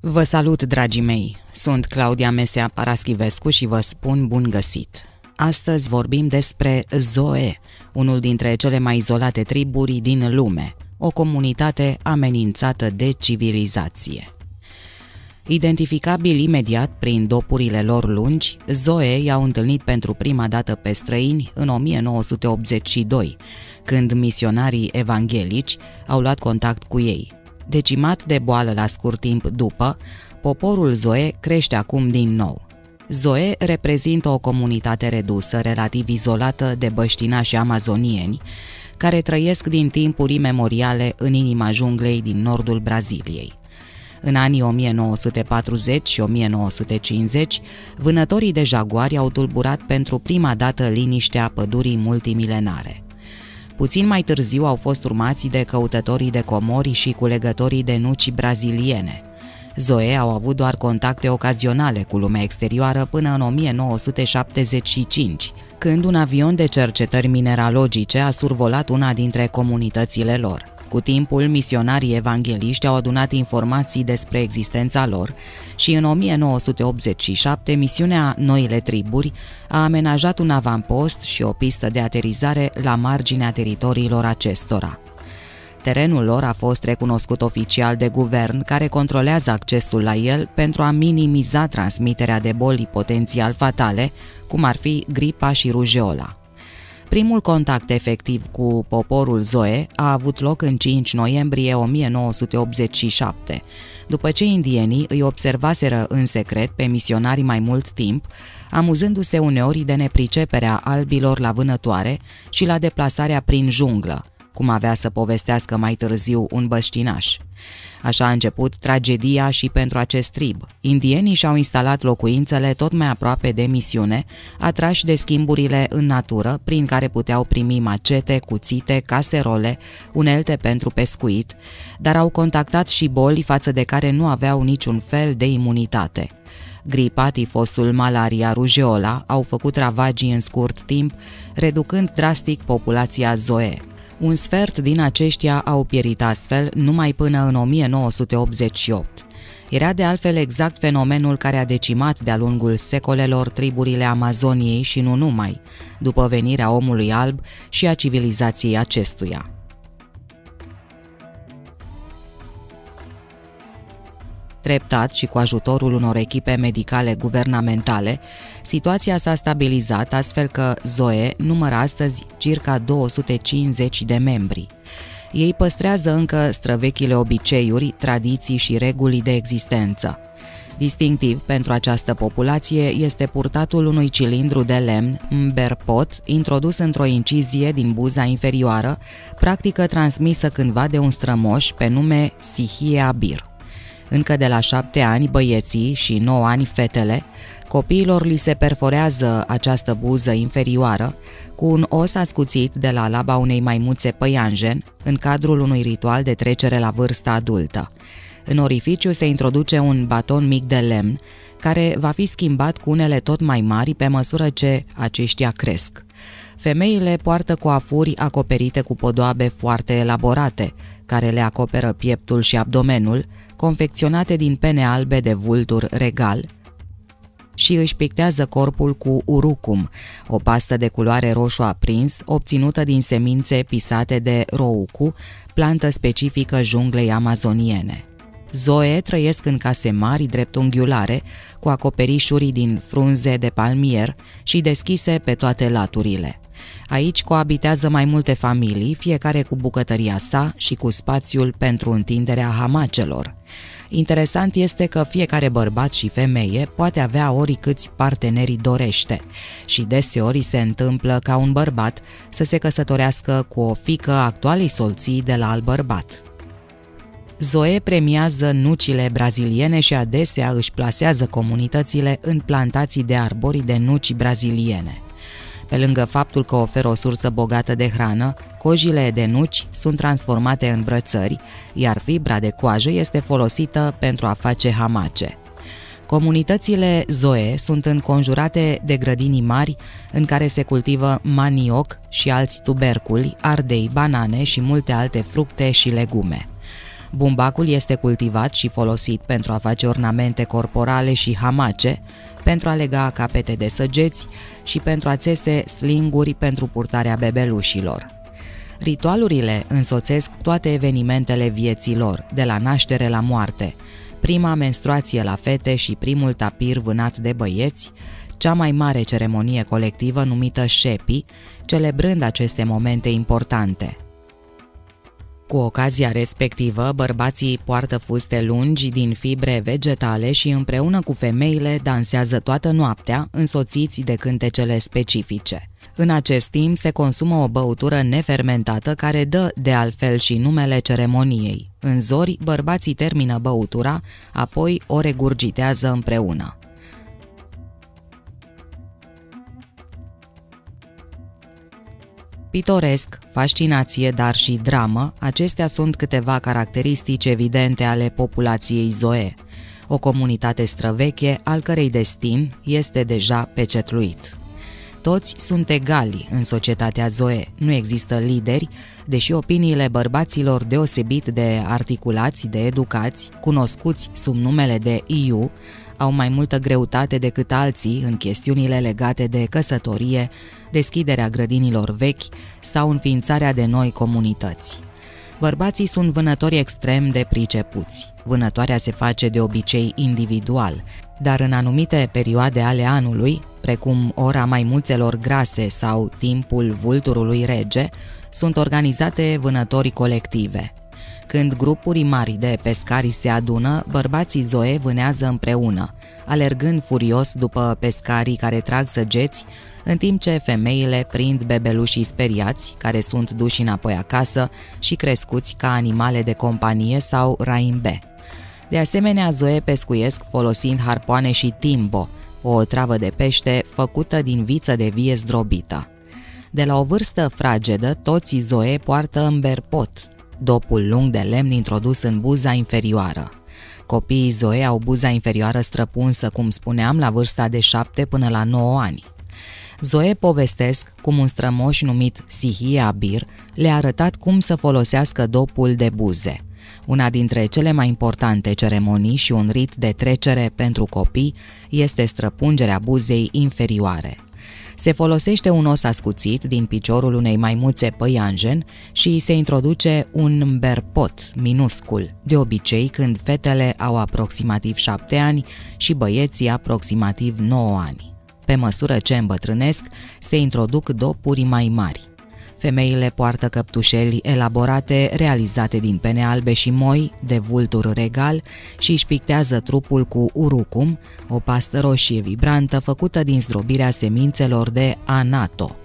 Vă salut, dragii mei! Sunt Claudia Mesea Paraschivescu și vă spun bun găsit! Astăzi vorbim despre Zoe, unul dintre cele mai izolate triburi din lume, o comunitate amenințată de civilizație. Identificabil imediat prin dopurile lor lungi, Zoe i-au întâlnit pentru prima dată pe străini în 1982, când misionarii evanghelici au luat contact cu ei. Decimat de boală la scurt timp după, poporul Zoe crește acum din nou. Zoe reprezintă o comunitate redusă, relativ izolată de băștinași amazonieni, care trăiesc din timpuri imemoriale în inima junglei din nordul Braziliei. În anii 1940 și 1950, vânătorii de jaguari au tulburat pentru prima dată liniștea pădurii multimilenare. Puțin mai târziu au fost urmați de căutătorii de comori și culegătorii de nuci braziliene. Zoe au avut doar contacte ocazionale cu lumea exterioară până în 1975, când un avion de cercetări mineralogice a survolat una dintre comunitățile lor. Cu timpul, misionarii evangeliști au adunat informații despre existența lor și în 1987 misiunea Noile Triburi a amenajat un avampost și o pistă de aterizare la marginea teritoriilor acestora. Terenul lor a fost recunoscut oficial de guvern care controlează accesul la el pentru a minimiza transmiterea de boli potențial fatale, cum ar fi gripa și rujeola. Primul contact efectiv cu poporul Zoe a avut loc în 5 noiembrie 1987, după ce indienii îi observaseră în secret pe misionari mai mult timp, amuzându-se uneori de nepriceperea albilor la vânătoare și la deplasarea prin junglă, cum avea să povestească mai târziu un băștinaș. Așa a început tragedia și pentru acest trib. Indienii și-au instalat locuințele tot mai aproape de misiune, atrași de schimburile în natură, prin care puteau primi macete, cuțite, caserole, unelte pentru pescuit, dar au contactat și boli față de care nu aveau niciun fel de imunitate. Gripa, tifosul, malaria, rujeola au făcut ravagii în scurt timp, reducând drastic populația zoe. Un sfert din aceștia au pierit astfel numai până în 1988. Era de altfel exact fenomenul care a decimat de-a lungul secolelor triburile Amazoniei și nu numai, după venirea omului alb și a civilizației acestuia. Treptat și cu ajutorul unor echipe medicale guvernamentale, situația s-a stabilizat astfel că Zoe numără astăzi circa 250 de membri. Ei păstrează încă străvechile obiceiuri, tradiții și reguli de existență. Distinctiv pentru această populație este purtatul unui cilindru de lemn, mberpot, introdus într-o incizie din buza inferioară, practică transmisă cândva de un strămoș pe nume Sihie Abir. Încă de la șapte ani băieții și nouă ani fetele, copiilor li se perforează această buză inferioară cu un os ascuțit de la laba unei maimuțe păianjen în cadrul unui ritual de trecere la vârsta adultă. În orificiu se introduce un baton mic de lemn, care va fi schimbat cu unele tot mai mari pe măsură ce aceștia cresc. Femeile poartă coafuri acoperite cu podoabe foarte elaborate, care le acoperă pieptul și abdomenul, confecționate din pene albe de vultur regal, și își pictează corpul cu urucum, o pastă de culoare roșu aprins, obținută din semințe pisate de roucu, plantă specifică junglei amazoniene. Zoe trăiesc în case mari dreptunghiulare, cu acoperișuri din frunze de palmier și deschise pe toate laturile. Aici coabitează mai multe familii, fiecare cu bucătăria sa și cu spațiul pentru întinderea hamacelor. Interesant este că fiecare bărbat și femeie poate avea ori câți parteneri dorește și deseori se întâmplă ca un bărbat să se căsătorească cu o fică actualei solții de la alt bărbat. Zoe premiază nucile braziliene și adesea își plasează comunitățile în plantații de arbori de nuci braziliene. Pe lângă faptul că oferă o sursă bogată de hrană, cojile de nuci sunt transformate în brățări, iar fibra de coajă este folosită pentru a face hamace. Comunitățile Zoe sunt înconjurate de grădini mari în care se cultivă manioc și alți tuberculi, ardei, banane și multe alte fructe și legume. Bumbacul este cultivat și folosit pentru a face ornamente corporale și hamace, pentru a lega capete de săgeți și pentru a țese slinguri pentru purtarea bebelușilor. Ritualurile însoțesc toate evenimentele vieții lor, de la naștere la moarte, prima menstruație la fete și primul tapir vânat de băieți, cea mai mare ceremonie colectivă numită Shepi, celebrând aceste momente importante – cu ocazia respectivă, bărbații poartă fuste lungi din fibre vegetale și împreună cu femeile dansează toată noaptea, însoțiți de cântecele specifice. În acest timp se consumă o băutură nefermentată care dă de altfel și numele ceremoniei. În zori, bărbații termină băutura, apoi o regurgitează împreună. Pitoresc, fascinație, dar și dramă, acestea sunt câteva caracteristici evidente ale populației Zoe, o comunitate străveche al cărei destin este deja pecetluit. Toți sunt egali în societatea Zoe, nu există lideri, deși opiniile bărbaților deosebit de articulați, de educați, cunoscuți sub numele de IU, au mai multă greutate decât alții în chestiunile legate de căsătorie, deschiderea grădinilor vechi sau înființarea de noi comunități. Bărbații sunt vânători extrem de pricepuți. Vânătoarea se face de obicei individual, dar în anumite perioade ale anului, precum ora maimuțelor grase sau timpul vulturului rege, sunt organizate vânători colective. Când grupuri mari de pescari se adună, bărbații Zoe vânează împreună, alergând furios după pescarii care trag săgeți, în timp ce femeile prind bebelușii speriați, care sunt duși înapoi acasă și crescuți ca animale de companie sau raimbe. De asemenea, Zoe pescuiesc folosind harpoane și timbo, o travă de pește făcută din viță de vie zdrobită. De la o vârstă fragedă, toți Zoe poartă îmberpot, dopul lung de lemn introdus în buza inferioară. Copiii Zoe au buza inferioară străpunsă, cum spuneam, la vârsta de 7 până la 9 ani. Zoe povestesc cum un strămoș numit Sihie Abir le-a arătat cum să folosească dopul de buze. Una dintre cele mai importante ceremonii și un rit de trecere pentru copii este străpungerea buzei inferioare. Se folosește un os ascuțit din piciorul unei maimuțe păianjen și se introduce un berpot minuscul, de obicei când fetele au aproximativ 7 ani și băieții aproximativ 9 ani. Pe măsură ce îmbătrânesc, se introduc dopuri mai mari. Femeile poartă căptușeli elaborate, realizate din pene albe și moi, de vultur regal și își pictează trupul cu urucum, o pastă roșie vibrantă făcută din zdrobirea semințelor de anato.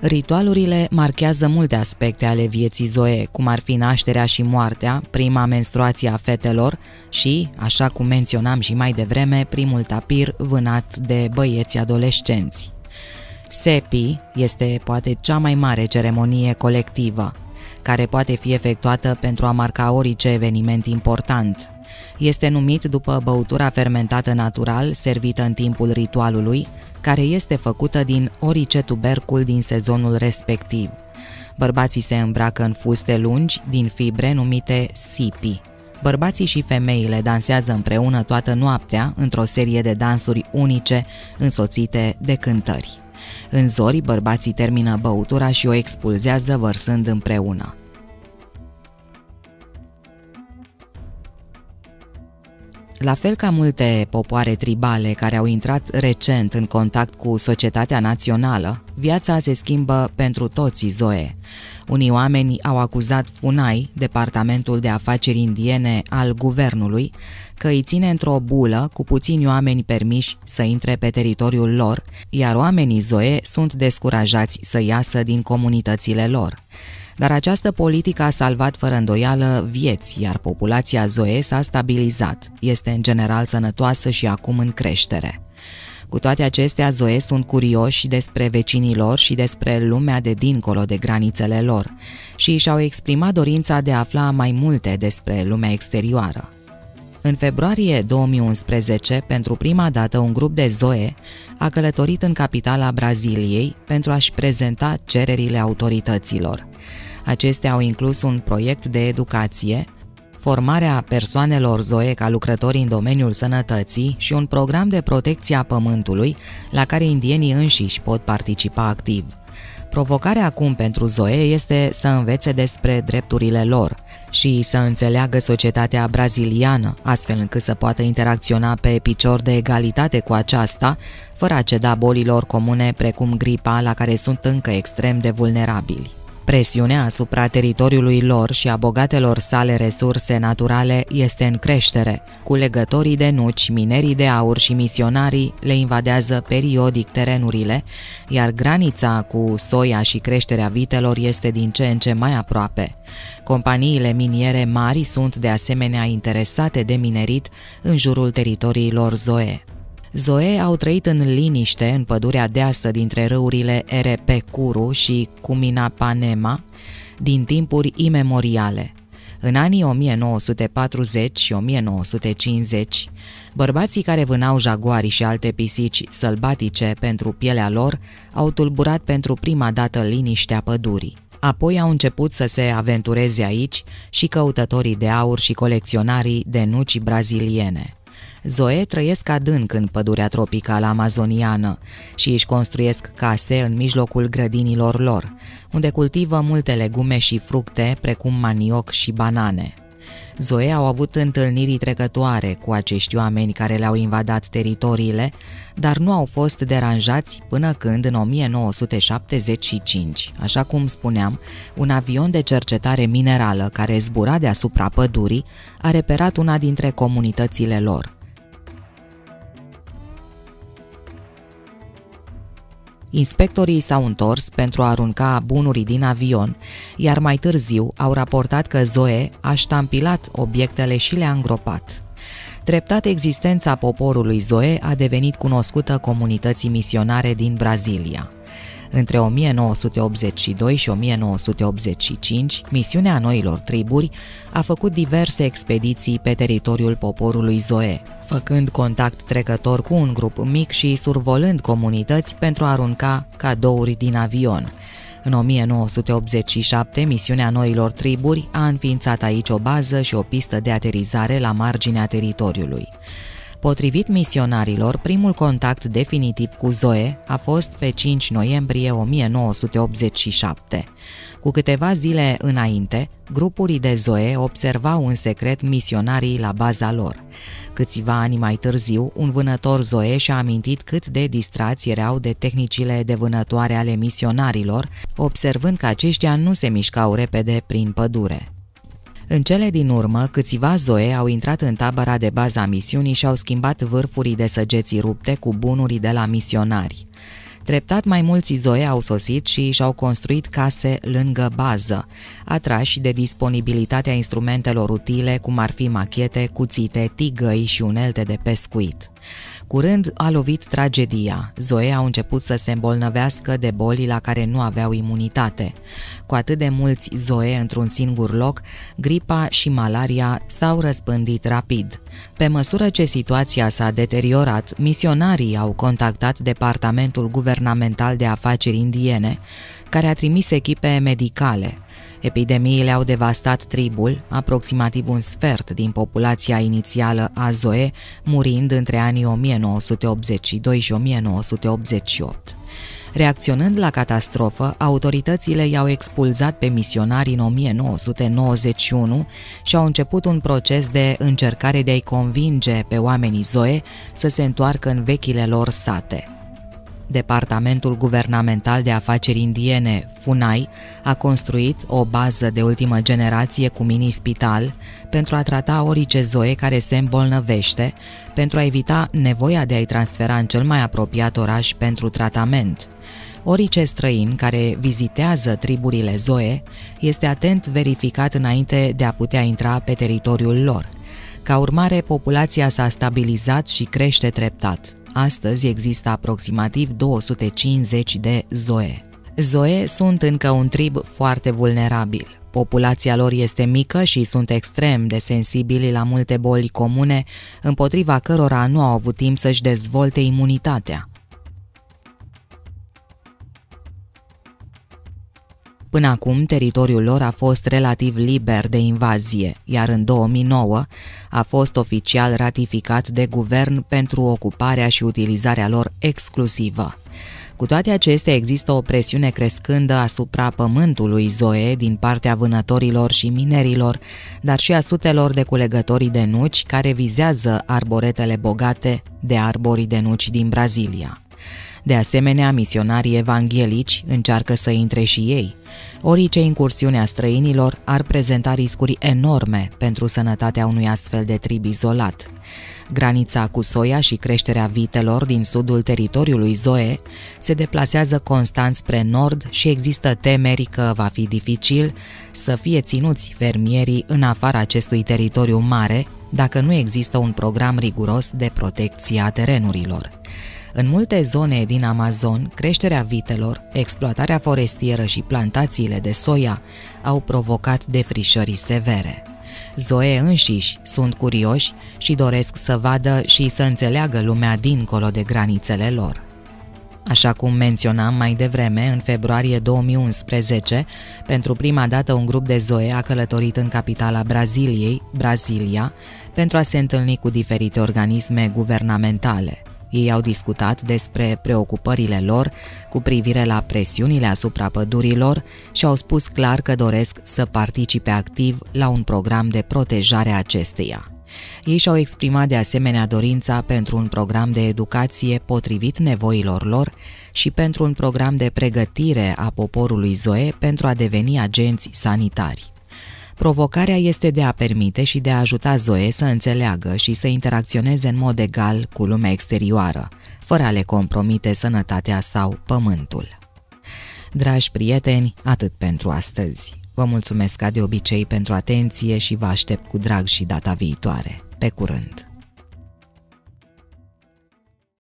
Ritualurile marchează multe aspecte ale vieții Zoe, cum ar fi nașterea și moartea, prima menstruație a fetelor și, așa cum menționam și mai devreme, primul tapir vânat de băieți adolescenți. SEPI este poate cea mai mare ceremonie colectivă, care poate fi efectuată pentru a marca orice eveniment important. Este numit după băutura fermentată natural servită în timpul ritualului, care este făcută din orice tubercul din sezonul respectiv. Bărbații se îmbracă în fuste lungi din fibre numite sipi. Bărbații și femeile dansează împreună toată noaptea într-o serie de dansuri unice însoțite de cântări. În zori, bărbații termină băutura și o expulzează vărsând împreună. La fel ca multe popoare tribale care au intrat recent în contact cu societatea națională, viața se schimbă pentru toți Zoe. Unii oameni au acuzat FUNAI, Departamentul de Afaceri Indiene al Guvernului, că îi ține într-o bulă cu puțini oameni permiși să intre pe teritoriul lor, iar oamenii Zoe sunt descurajați să iasă din comunitățile lor. Dar această politică a salvat fără îndoială vieți, iar populația Zoe s-a stabilizat, este în general sănătoasă și acum în creștere. Cu toate acestea, Zoe sunt curioși despre vecinii lor și despre lumea de dincolo de granițele lor și și-au exprimat dorința de a afla mai multe despre lumea exterioară. În februarie 2011, pentru prima dată, un grup de Zoe a călătorit în capitala Braziliei pentru a-și prezenta cererile autorităților. Acestea au inclus un proiect de educație, formarea persoanelor zoe ca lucrători în domeniul sănătății și un program de protecție a pământului la care indienii înșiși pot participa activ. Provocarea acum pentru Zoe este să învețe despre drepturile lor și să înțeleagă societatea braziliană, astfel încât să poată interacționa pe picior de egalitate cu aceasta, fără a ceda bolilor comune precum gripa, la care sunt încă extrem de vulnerabili. Presiunea asupra teritoriului lor și a bogatelor sale resurse naturale este în creștere. Culegătorii de nuci, minerii de aur și misionarii le invadează periodic terenurile, iar granița cu soia și creșterea vitelor este din ce în ce mai aproape. Companiile miniere mari sunt de asemenea interesate de minerit în jurul teritoriilor Zoe. Zoe au trăit în liniște în pădurea deastă dintre râurile Erepe Curu și Cuminapanema din timpuri imemoriale. În anii 1940 și 1950, bărbații care vânau jaguari și alte pisici sălbatice pentru pielea lor au tulburat pentru prima dată liniștea pădurii. Apoi au început să se aventureze aici și căutătorii de aur și colecționarii de nuci braziliene. Zoe trăiesc adânc în pădurea tropicală amazoniană și își construiesc case în mijlocul grădinilor lor, unde cultivă multe legume și fructe, precum manioc și banane. Zoe au avut întâlniri trecătoare cu acești oameni care le-au invadat teritoriile, dar nu au fost deranjați până când, în 1975, așa cum spuneam, un avion de cercetare minerală care zbura deasupra pădurii a reperat una dintre comunitățile lor. Inspectorii s-au întors pentru a arunca bunuri din avion, iar mai târziu au raportat că Zoe a ștampilat obiectele și le-a îngropat. Treptat existența poporului Zoe a devenit cunoscută comunității misionare din Brazilia. Între 1982 și 1985, misiunea noilor triburi a făcut diverse expediții pe teritoriul poporului Zoe, făcând contact trecător cu un grup mic și survolând comunități pentru a arunca cadouri din avion. În 1987, misiunea noilor triburi a înființat aici o bază și o pistă de aterizare la marginea teritoriului. Potrivit misionarilor, primul contact definitiv cu Zoe a fost pe 5 noiembrie 1987. Cu câteva zile înainte, grupurii de Zoe observau în secret misionarii la baza lor. Câțiva ani mai târziu, un vânător Zoe și-a amintit cât de distrați erau de tehnicile de vânătoare ale misionarilor, observând că aceștia nu se mișcau repede prin pădure. În cele din urmă, câțiva zoe au intrat în tabăra de bază a misiunii și au schimbat vârfurii de săgeți rupte cu bunuri de la misionari. Treptat mai mulți zoe au sosit și și-au construit case lângă bază, atrași de disponibilitatea instrumentelor utile, cum ar fi machete, cuțite, tigăi și unelte de pescuit. Curând a lovit tragedia. Zoe au început să se îmbolnăvească de boli la care nu aveau imunitate. Cu atât de mulți zoe într-un singur loc, gripa și malaria s-au răspândit rapid. Pe măsură ce situația s-a deteriorat, misionarii au contactat Departamentul Guvernamental de Afaceri Indiene, care a trimis echipe medicale, Epidemiile au devastat tribul, aproximativ un sfert din populația inițială a Zoe, murind între anii 1982 și 1988. Reacționând la catastrofă, autoritățile i-au expulzat pe misionari în 1991 și au început un proces de încercare de a-i convinge pe oamenii Zoe să se întoarcă în vechile lor sate. Departamentul Guvernamental de Afaceri Indiene, FUNAI, a construit o bază de ultimă generație cu mini-spital pentru a trata orice zoe care se îmbolnăvește, pentru a evita nevoia de a-i transfera în cel mai apropiat oraș pentru tratament. Orice străin care vizitează triburile zoe este atent verificat înainte de a putea intra pe teritoriul lor. Ca urmare, populația s-a stabilizat și crește treptat. Astăzi există aproximativ 250 de zoe. Zoe sunt încă un trib foarte vulnerabil. Populația lor este mică și sunt extrem de sensibili la multe boli comune, împotriva cărora nu au avut timp să-și dezvolte imunitatea. Până acum, teritoriul lor a fost relativ liber de invazie, iar în 2009 a fost oficial ratificat de guvern pentru ocuparea și utilizarea lor exclusivă. Cu toate acestea, există o presiune crescândă asupra pământului Zoe din partea vânătorilor și minerilor, dar și a sutelor de culegătorii de nuci care vizează arboretele bogate de arborii de nuci din Brazilia. De asemenea, misionarii evanghelici încearcă să intre și ei. Orice incursiune a străinilor ar prezenta riscuri enorme pentru sănătatea unui astfel de trib izolat. Granița cu soia și creșterea vitelor din sudul teritoriului Zoe se deplasează constant spre nord și există temeri că va fi dificil să fie ținuți fermierii în afara acestui teritoriu mare dacă nu există un program riguros de protecție a terenurilor. În multe zone din Amazon, creșterea vitelor, exploatarea forestieră și plantațiile de soia au provocat defrișării severe. Zoe înșiși sunt curioși și doresc să vadă și să înțeleagă lumea dincolo de granițele lor. Așa cum menționam mai devreme, în februarie 2011, pentru prima dată un grup de zoe a călătorit în capitala Braziliei, Brazilia, pentru a se întâlni cu diferite organisme guvernamentale – ei au discutat despre preocupările lor cu privire la presiunile asupra pădurilor și au spus clar că doresc să participe activ la un program de protejare a acesteia. Ei și-au exprimat de asemenea dorința pentru un program de educație potrivit nevoilor lor și pentru un program de pregătire a poporului Zoe pentru a deveni agenți sanitari. Provocarea este de a permite și de a ajuta Zoe să înțeleagă și să interacționeze în mod egal cu lumea exterioară, fără a le compromite sănătatea sau pământul. Dragi prieteni, atât pentru astăzi. Vă mulțumesc ca de obicei pentru atenție și vă aștept cu drag și data viitoare. Pe curând!